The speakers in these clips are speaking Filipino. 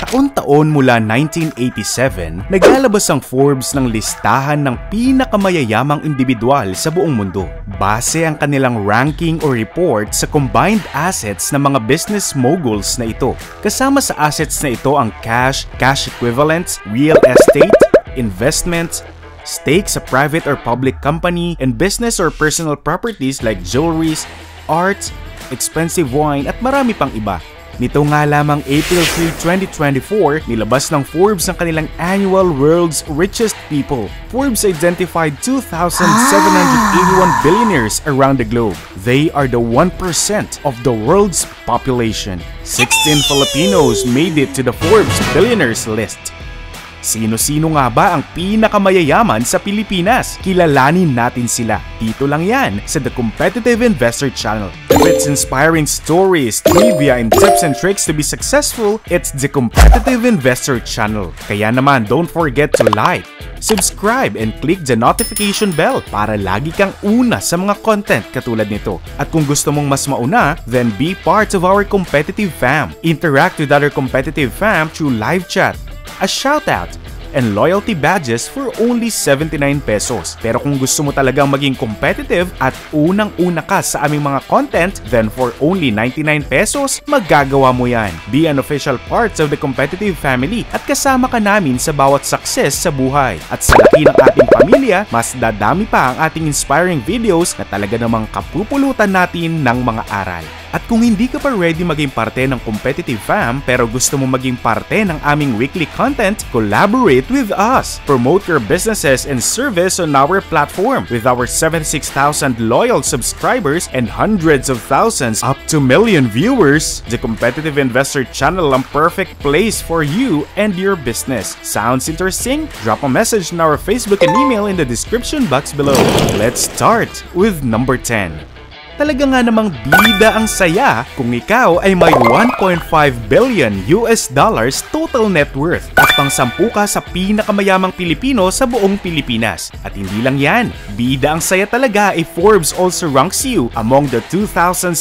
Taon-taon mula 1987, naglalabas ang Forbes ng listahan ng pinakamayayamang individual sa buong mundo. Base ang kanilang ranking o report sa combined assets ng mga business moguls na ito. Kasama sa assets na ito ang cash, cash equivalents, real estate, investments, stakes sa private or public company, and business or personal properties like jewelries, arts, expensive wine at marami pang iba. Nito nga lamang April 3, 2024, nilabas ng Forbes ang kanilang annual World's Richest People. Forbes identified 2,781 billionaires around the globe. They are the 1% of the world's population. 16 Filipinos made it to the Forbes Billionaires list. Sino-sino nga ba ang pinakamayayaman sa Pilipinas? Kilalanin natin sila. Dito lang yan sa The Competitive Investor Channel. If it's inspiring stories, trivia, and tips and tricks to be successful, it's The Competitive Investor Channel. Kaya naman, don't forget to like, subscribe, and click the notification bell para lagi kang una sa mga content katulad nito. At kung gusto mong mas mauna, then be part of our competitive fam. Interact with other competitive fam through live chat, a shoutout, and loyalty badges for only 79 pesos. Pero kung gusto mo talagang maging competitive at unang-una ka sa aming mga content, then for only 99 pesos, magagawa mo yan. Be an official part of the competitive family at kasama ka namin sa bawat success sa buhay. At sa laki ng ating pamilya, mas dadami pa ang ating inspiring videos na talaga namang kapupulutan natin ng mga aral. At kung hindi ka pa ready maging parte ng competitive fam pero gusto mo maging parte ng aming weekly content, collaborate with us. Promote your businesses and service on our platform with our 76,000 loyal subscribers and hundreds of thousands up to million viewers. The Competitive Investor Channel ang perfect place for you and your business. Sounds interesting? Drop a message in our Facebook and email in the description box below. Let's start with number 10 talaga nga namang bida ang saya kung ikaw ay may 1.5 billion US dollars total net worth at pangsampu ka sa pinakamayamang Pilipino sa buong Pilipinas. At hindi lang yan, bida ang saya talaga ay Forbes also ranks you among the 2,700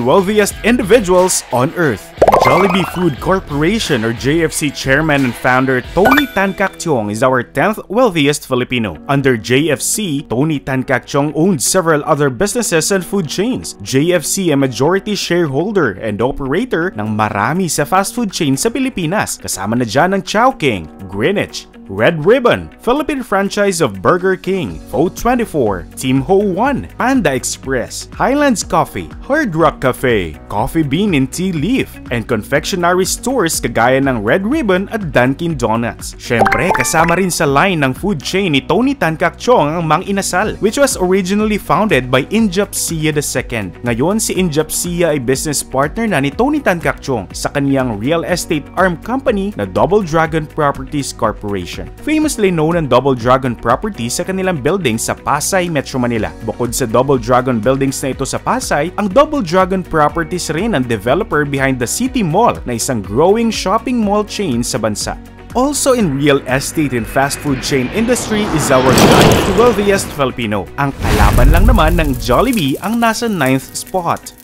wealthiest individuals on Earth. Jollibee Food Corporation or JFC chairman and founder Tony Tan Kak Tiong is our 10th wealthiest Filipino. Under JFC, Tony Tan Kak Tiong owns several other businesses and food chains. JFC a majority shareholder and operator ng marami sa fast food chains sa Pilipinas. Kasama na dyan ang Chowking, Greenwich, Red Ribbon, Philippine franchise of Burger King, Fo24, Team Ho 1, Panda Express, Highlands Coffee, Hard Rock Cafe, Coffee Bean and Tea Leaf, and confectionery stores kagaya ng Red Ribbon at Dunkin Donuts. Syempre, kasama rin sa line ng food chain ni Tony Tan Kak Chong ang Mang Inasal, which was originally founded by Injap Sia II. Ngayon, si Injap Sia ay business partner na ni Tony Tan Kak Chong sa kaniyang real estate arm company na Double Dragon Properties Corporation. Famously known ang Double Dragon Properties sa kanilang buildings sa Pasay, Metro Manila. Bukod sa Double Dragon buildings na ito sa Pasay, ang Double Dragon Properties rin ang developer behind the City Mall na isang growing shopping mall chain sa bansa. Also in real estate and fast food chain industry is our 9th wealthiest Filipino. Ang kalaban lang naman ng Jollibee ang nasa 9th spot.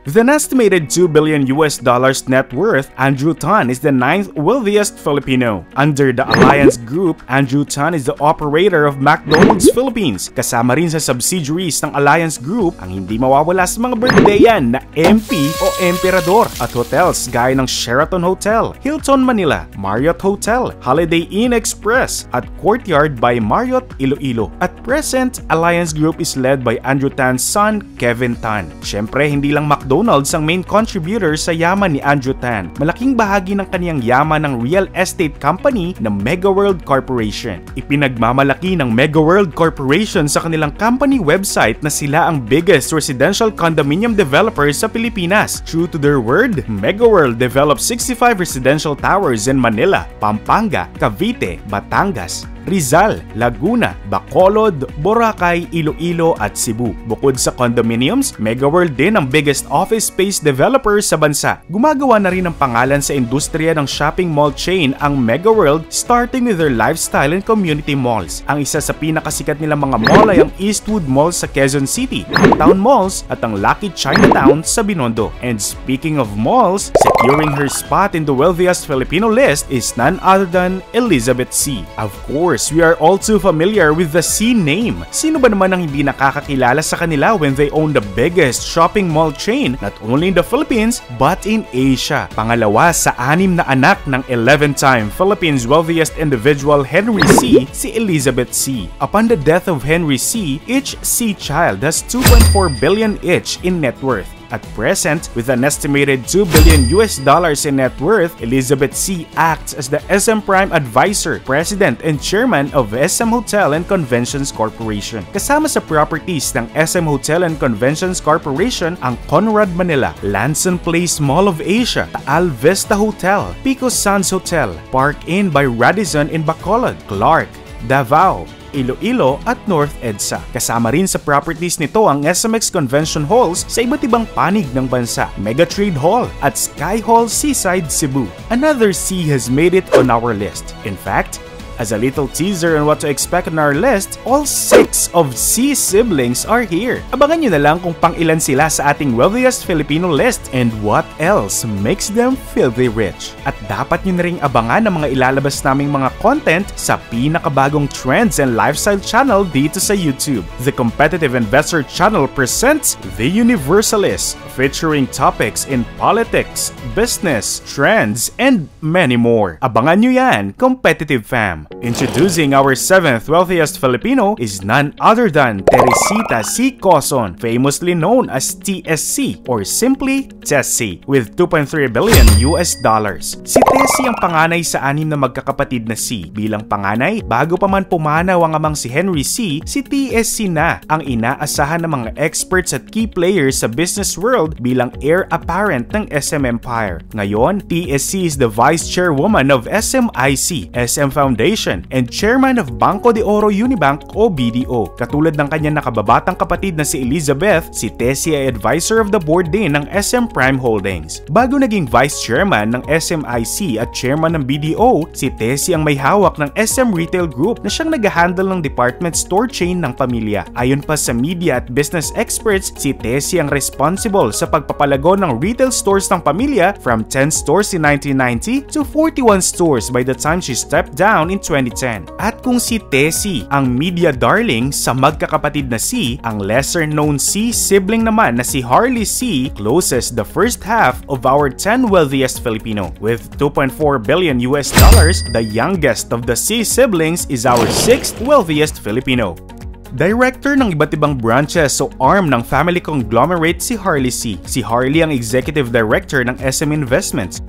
With an estimated 2 billion US dollars net worth, Andrew Tan is the ninth wealthiest Filipino. Under the Alliance Group, Andrew Tan is the operator of McDonald's Philippines. Kasama rin sa subsidiaries ng Alliance Group ang hindi mawawala sa mga birthdayan na MP o Emperador at hotels gaya ng Sheraton Hotel, Hilton Manila, Marriott Hotel, Holiday Inn Express at Courtyard by Marriott Iloilo. At present, Alliance Group is led by Andrew Tan's son, Kevin Tan. Siyempre, hindi lang McDonald's McDonald's ang main contributor sa yaman ni Andrew Tan. Malaking bahagi ng kaniyang yaman ng real estate company na Mega World Corporation. Ipinagmamalaki ng Mega World Corporation sa kanilang company website na sila ang biggest residential condominium developer sa Pilipinas. True to their word, Mega World developed 65 residential towers in Manila, Pampanga, Cavite, Batangas, Rizal, Laguna, Bacolod, Boracay, Iloilo at Cebu. Bukod sa condominiums, MegaWorld din ang biggest office space developer sa bansa. Gumagawa na rin ng pangalan sa industriya ng shopping mall chain ang MegaWorld starting with their lifestyle and community malls. Ang isa sa pinakasikat nilang mga mall ay ang Eastwood Mall sa Quezon City, Town Malls at ang Lucky Chinatown sa Binondo. And speaking of malls, securing her spot in the wealthiest Filipino list is none other than Elizabeth C. Of course, we are all too familiar with the C name. Sino ba naman ang hindi nakakakilala sa kanila when they own the biggest shopping mall chain not only in the Philippines but in Asia? Pangalawa sa anim na anak ng 11-time Philippines wealthiest individual Henry C. si Elizabeth C. Upon the death of Henry C., each C child has 2.4 billion each in net worth. At present, with an estimated 2 billion US dollars in net worth, Elizabeth C. acts as the SM Prime Advisor, President and Chairman of SM Hotel and Conventions Corporation. Kasama sa properties ng SM Hotel and Conventions Corporation ang Conrad Manila, Lanson Place Mall of Asia, Taal Vista Hotel, Pico Sands Hotel, Park Inn by Radisson in Bacolod, Clark, Davao, Iloilo at North EDSA. Kasama rin sa properties nito ang SMX Convention Halls sa iba't ibang panig ng bansa, Mega Trade Hall at Sky Hall Seaside Cebu. Another C has made it on our list. In fact, As a little teaser on what to expect on our list, all six of C siblings are here. Abangan nyo na lang kung pang ilan sila sa ating wealthiest Filipino list and what else makes them filthy rich. At dapat nyo na rin abangan ang mga ilalabas naming mga content sa pinakabagong trends and lifestyle channel dito sa YouTube. The Competitive Investor Channel presents The Universalist, featuring topics in politics, business, trends, and many more. Abangan nyo yan, Competitive Fam! Introducing our 7th wealthiest Filipino is none other than Teresita C. Coson, famously known as TSC or simply Tessie, with 2.3 billion US dollars. Si Tessie ang panganay sa anim na magkakapatid na C. Bilang panganay, bago pa man pumanaw ang amang si Henry C, si TSC na ang inaasahan ng mga experts at key players sa business world bilang heir apparent ng SM Empire. Ngayon, TSC is the vice chairwoman of SMIC, SM Foundation, and Chairman of Banco de Oro Unibank o BDO. Katulad ng kanyang nakababatang kapatid na si Elizabeth, si Tessie ay advisor of the board din ng SM Prime Holdings. Bago naging Vice Chairman ng SMIC at Chairman ng BDO, si Tessie ang may hawak ng SM Retail Group na siyang nag-handle ng department store chain ng pamilya. Ayon pa sa media at business experts, si Tessie ang responsible sa pagpapalago ng retail stores ng pamilya from 10 stores in 1990 to 41 stores by the time she stepped down in 2010. At kung si Tessie ang media darling sa magkakapatid na C, ang lesser known C sibling naman na si Harley C closes the first half of our 10 wealthiest Filipino. With 2.4 billion US dollars, the youngest of the C siblings is our 6th wealthiest Filipino. Director ng iba't ibang branches o arm ng family conglomerate si Harley C. Si Harley ang Executive Director ng SM Investments,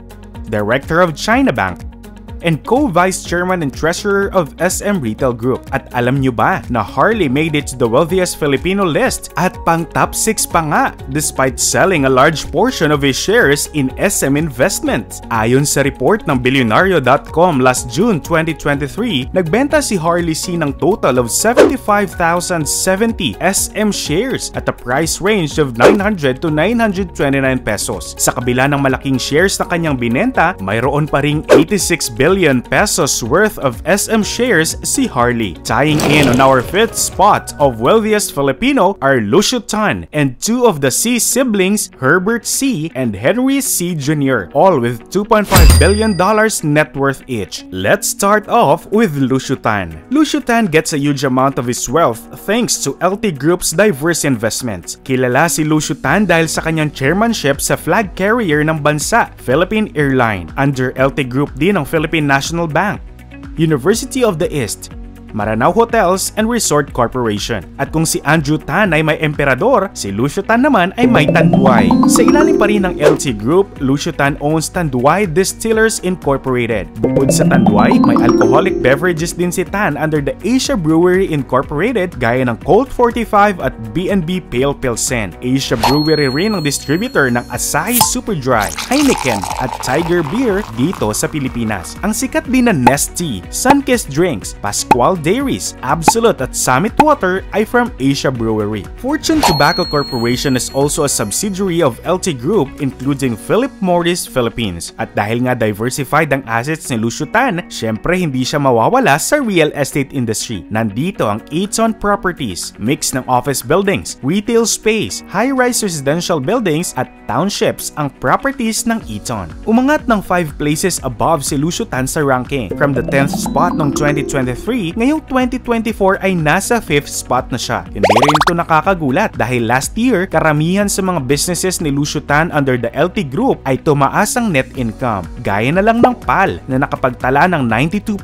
Director of China Bank, and co-vice chairman and treasurer of SM Retail Group. At alam nyo ba na Harley made it to the wealthiest Filipino list at pang top 6 pa nga despite selling a large portion of his shares in SM Investments. Ayon sa report ng Billionario.com last June 2023, nagbenta si Harley C ng total of 75,070 SM shares at a price range of 900 to 929 pesos. Sa kabila ng malaking shares na kanyang binenta, mayroon pa ring 86 billion pesos worth of SM shares si Harley. Tying in on our fifth spot of wealthiest Filipino are Lucio Tan and two of the C siblings, Herbert C and Henry C Jr., all with 2.5 billion dollars net worth each. Let's start off with Lucio Tan. Lucio Tan gets a huge amount of his wealth thanks to LT Group's diverse investments. Kilala si Lucio Tan dahil sa kanyang chairmanship sa flag carrier ng bansa, Philippine Airline. Under LT Group din ang Philippine National Bank, University of the East, Maranao Hotels and Resort Corporation. At kung si Andrew Tan ay may emperador, si Lucio Tan naman ay may Tanduay. Sa ilalim pa rin ng LT Group, Lucio Tan owns Tanduay Distillers Incorporated. Bukod sa Tanduay, may alcoholic beverages din si Tan under the Asia Brewery Incorporated gaya ng Colt 45 at B&B Pale Pilsen. Asia Brewery rin ang distributor ng Asahi Super Dry, Heineken at Tiger Beer dito sa Pilipinas. Ang sikat din na Nestea, Sunkist Drinks, Pascual Dairies, Absolute at Summit Water ay from Asia Brewery. Fortune Tobacco Corporation is also a subsidiary of LT Group including Philip Morris Philippines. At dahil nga diversified ang assets ni Lucio Tan, syempre hindi siya mawawala sa real estate industry. Nandito ang Eton Properties, mix ng office buildings, retail space, high-rise residential buildings at townships ang properties ng Eton. Umangat ng 5 places above si Lucio Tan sa ranking. From the 10th spot noong 2023, ngayong 2024 ay nasa 5th spot na siya. Hindi rin ito nakakagulat dahil last year, karamihan sa mga businesses ni Lucio Tan under the LT Group ay tumaas ang net income. Gaya na lang ng PAL na nakapagtala ng 92%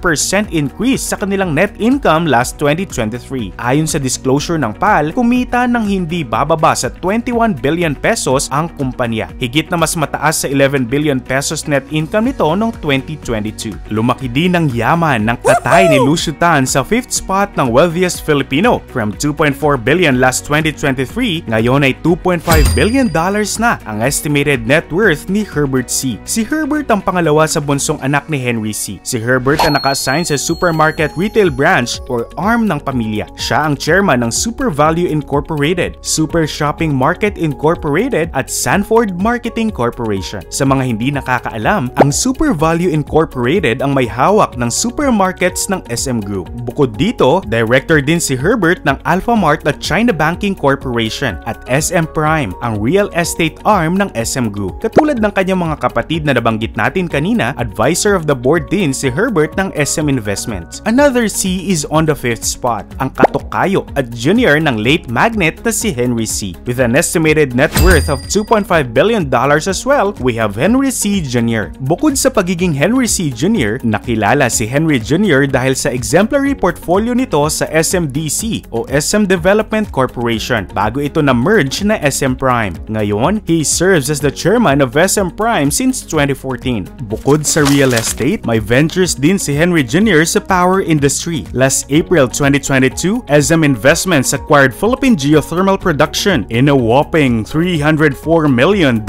increase sa kanilang net income last 2023. Ayon sa disclosure ng PAL, kumita ng hindi bababa sa 21 billion pesos ang kumpanya. Higit na mas mataas sa 11 billion pesos net income nito noong 2022. Lumaki din ang yaman ng katay ni Lucio Tan sa 5th spot ng wealthiest Filipino from 2.4 billion last 2023, ngayon ay 2.5 billion dollars na ang estimated net worth ni Herbert C. Si Herbert ang pangalawa sa bunsong anak ni Henry C. Si Herbert ang naka-assign sa Supermarket Retail Branch or arm ng pamilya. Siya ang chairman ng Super Value Incorporated, Super Shopping Market Incorporated at Sanford Marketing Corporation. Sa mga hindi nakakaalam, ang Super Value Incorporated ang may hawak ng supermarkets ng SM Group. Bukod dito, director din si Herbert ng Alphamart at China Banking Corporation at SM Prime, ang real estate arm ng SM Group. Katulad ng kanyang mga kapatid na nabanggit natin kanina, advisor of the board din si Herbert ng SM Investments. Another C is on the fifth spot, ang katokayo at junior ng late magnet na si Henry C. With an estimated net worth of 2.5 billion dollars as well, we have Henry C. Jr. Bukod sa pagiging Henry C. Jr., nakilala si Henry Jr. dahil sa exemplary portfolio nito sa SMDC o SM Development Corporation bago ito na-merge na SM Prime. Ngayon, he serves as the chairman of SM Prime since 2014. Bukod sa real estate, may ventures din si Henry Jr. sa power industry. Last April 2022, SM Investments acquired Philippine Geothermal Production in a whopping $304 million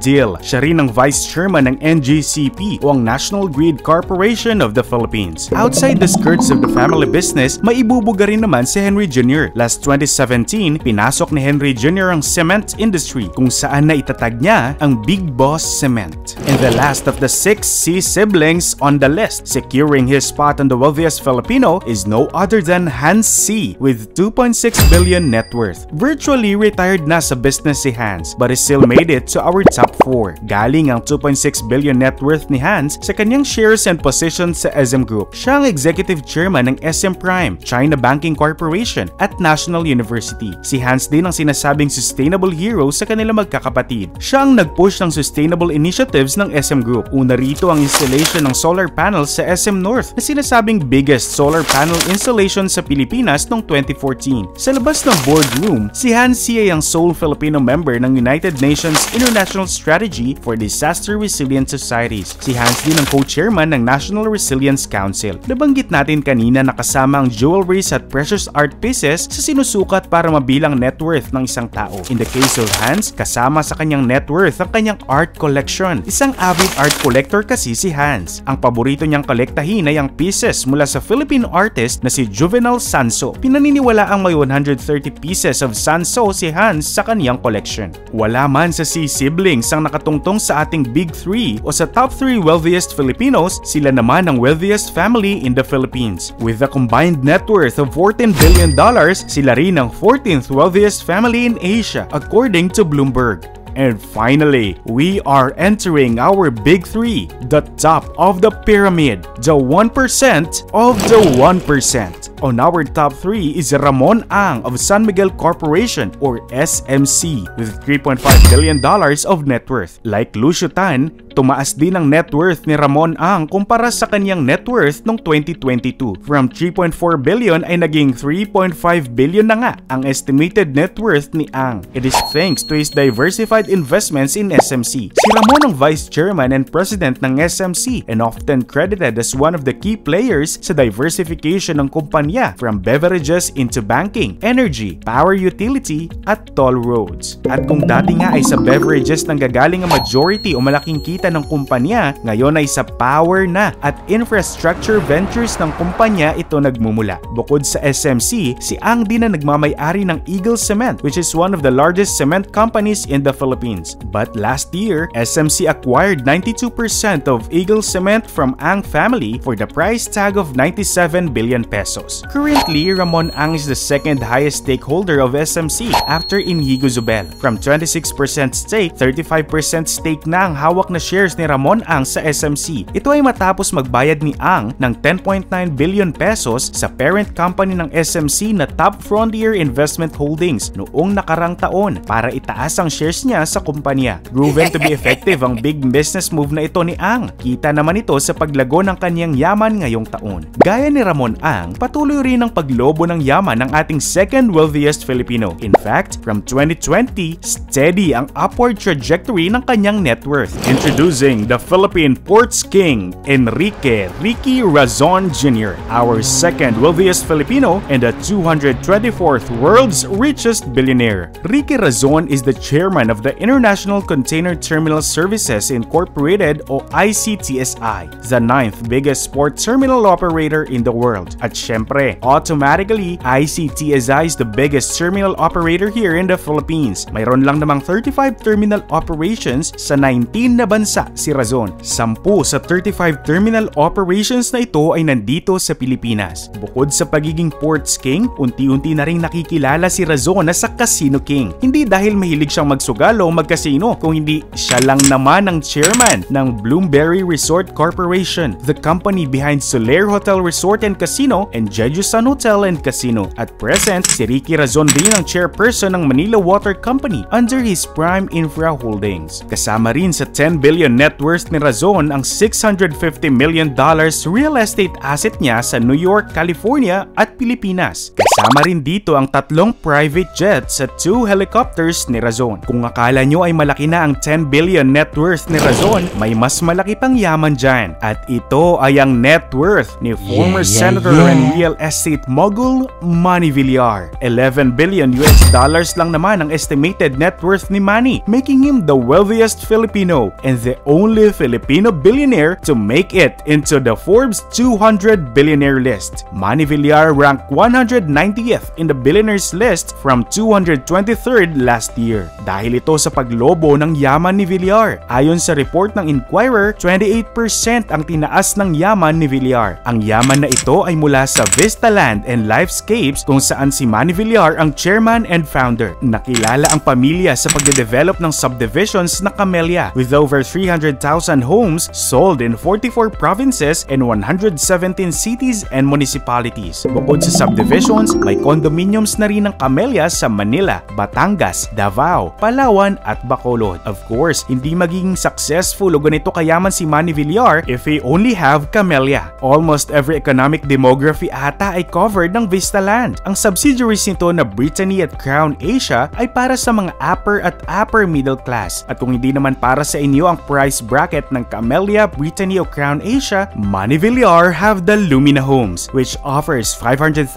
deal. Siya rin ang vice chairman ng NGCP o ang National Grid Corporation of the Philippines. Outside the skirts of the family business, maibubuga rin naman si Henry Jr. Last 2017, pinasok ni Henry Jr. ang cement industry kung saan na itatag niya ang Big Boss Cement. And the last of the six C siblings on the list, securing his spot on the wealthiest Filipino is no other than Hans C. with 2.6 billion net worth. Virtually retired na sa business si Hans but he still made it to our top 4. Galing ang 2.6 billion net worth ni Hans sa kanyang shares and positions sa SM Group. Siya ang executive chairman ng SM Prime, China Banking Corporation at National University. Si Hans din ang sinasabing sustainable hero sa kanila magkakapatid. Siya ang nag-push ng sustainable initiatives ng SM Group. Una rito ang installation ng solar panels sa SM North na sinasabing biggest solar panel installation sa Pilipinas noong 2014. Sa labas ng boardroom, si Hans ay ang sole Filipino member ng United Nations International Strategy for Disaster Resilient Societies. Si Hans din ang co-chairman ng National Resilience Council. Nabanggit natin kanina na kasama ang jewelries at precious art pieces sa sinusukat para mabilang net worth ng isang tao. In the case of Hans, kasama sa kanyang net worth ang kanyang art collection. Isang avid art collector kasi si Hans. Ang paborito niyang kolektahin ay ang pieces mula sa Philippine artist na si Juvenal Sanso. Pinaniniwala ang may 130 pieces of Sanso si Hans sa kanyang collection. Wala man sa si siblings ang nakatungtong sa ating Big 3 o sa top 3 wealthiest Filipinos, sila naman ang wealthiest family in the Philippines. With a combined net worth of 14 billion dollars, sila rin ang 14th wealthiest family in Asia according to Bloomberg. And finally, we are entering our big three, the top of the pyramid, the 1% of the 1%. On our top 3 is Ramon Ang of San Miguel Corporation or SMC with $3.5 billion of net worth. Like Lucio Tan, tumaas din ang net worth ni Ramon Ang kumpara sa kanyang net worth noong 2022. From 3.4 billion ay naging 3.5 billion na nga ang estimated net worth ni Ang. It is thanks to his diversified investments in SMC. Si Ramon ang vice chairman and president ng SMC and often credited as one of the key players sa diversification ng kumpanya from beverages into banking, energy, power utility, at toll roads. At kung dati nga ay sa beverages nang gagaling ang majority o malaking kita ng kumpanya, ngayon ay sa power na at infrastructure ventures ng kumpanya ito nagmumula. Bukod sa SMC, si Ang din na nagmamay-ari ng Eagle Cement which is one of the largest cement companies in the Philippines. But last year, SMC acquired 92% of Eagle Cement from Ang family for the price tag of 97 billion pesos. Currently, Ramon Ang is the second highest stakeholder of SMC after Inigo Zubel. From 26% stake, 35% stake na ang hawak na shares ni Ramon Ang sa SMC. Ito ay matapos magbayad ni Ang ng 10.9 billion pesos sa parent company ng SMC na Top Frontier Investment Holdings noong nakarang taon para itaas ang shares niya sa kumpanya. Proven to be effective ang big business move na ito ni Ang. Kita naman ito sa paglago ng kanyang yaman ngayong taon. Gaya ni Ramon Ang, patuloy rin ang paglobo ng yaman ng ating second wealthiest Filipino. In fact, from 2020, steady ang upward trajectory ng kanyang net worth. Introducing the Philippine Ports King, Enrique Ricky Razon Jr., our second wealthiest Filipino and the 224th world's richest billionaire. Ricky Razon is the chairman of the International Container Terminal Services Incorporated o ICTSI, the ninth biggest sport terminal operator in the world. At syempre, automatically, ICTSI is the biggest terminal operator here in the Philippines. Mayroon lang namang 35 terminal operations sa 19 na bansa si Razon. 10 sa 35 terminal operations na ito ay nandito sa Pilipinas. Bukod sa pagiging ports king, unti-unti na rin nakikilala si Razon na sa Casino King. Hindi dahil mahilig siyang magsugal o magkasino, kung hindi siya lang naman ang chairman ng Bloomberry Resort Corporation, the company behind Soler Hotel Resort and Casino and Jeju Sun Hotel and Casino. At present, si Ricky Razon din ang chairperson ng Manila Water Company under his Prime Infra Holdings. Kasama rin sa 10 billion net worth ni Razon ang 650 million dollars real estate asset niya sa New York, California at Pilipinas. Kasama rin dito ang tatlong private jets at two helicopters ni Razon. Kung akala nyo ay malaki na ang 10 billion net worth ni Razon, may mas malaki pang yaman dyan. At ito ay ang net worth ni former yeah, senator yeah. and real estate mogul Manny Villar. 11 billion US dollars lang naman ang estimated net worth ni Manny, making him the wealthiest Filipino and the only Filipino billionaire to make it into the Forbes 200 billionaire list. Manny Villar ranked 190th in the billionaires list from 223rd last year. Dahil ito sa paglobo ng yaman ni Villar. Ayon sa report ng Inquirer, 28% ang tinaas ng yaman ni Villar. Ang yaman na ito ay mula sa Vista Land and Lifescapes kung saan si Manny Villar ang chairman and founder. Nakilala ang pamilya sa pagde-develop ng subdivisions na Camellia with over 300,000 homes sold in 44 provinces and 117 cities and municipalities. Bukod sa subdivisions, may condominiums na rin ng Camellia sa Manila, Batangas, Davao, Palawan at Bacolod. Of course, hindi magiging successful o ganito kayaman si Manny Villar if he only have Camellia. Almost every economic demography ata ay covered ng Vista Land. Ang subsidiaries nito na Brittany at Crown Asia ay para sa mga upper at upper middle class. At kung hindi naman para sa inyo ang price bracket ng Camellia, Brittany o Crown Asia, Manny Villar have the Lumina Homes which offers 500,000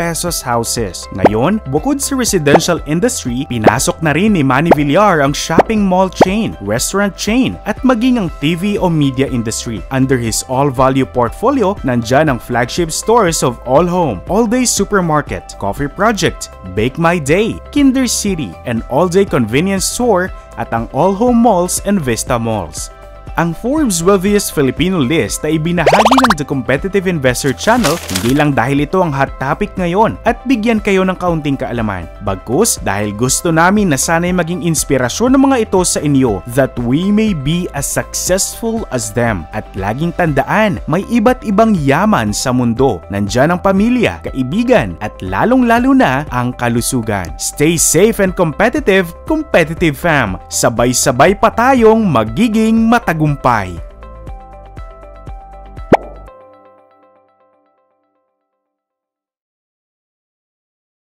pesos houses. Ngayon, bukod sa residential industry, pinasok na rin ni Manny Villar ang shopping mall chain, restaurant chain, at maging ang TV o media industry. Under his all-value portfolio, nandyan ang flagship stores of All Home, All Day Supermarket, Coffee Project, Bake My Day, Kinder City, and All Day Convenience Store at ang All Home Malls and Vista Malls. Ang Forbes Wealthiest Filipino list ay binahagi ng The Competitive Investor Channel hindi lang dahil ito ang hot topic ngayon at bigyan kayo ng kaunting kaalaman. Bagkus dahil gusto namin na sana'y maging inspirasyon ng mga ito sa inyo that we may be as successful as them. At laging tandaan, may iba't ibang yaman sa mundo. Nandyan ang pamilya, kaibigan at lalong-lalo na ang kalusugan. Stay safe and competitive, competitive fam. Sabay-sabay pa tayong magiging matagumpay. มไป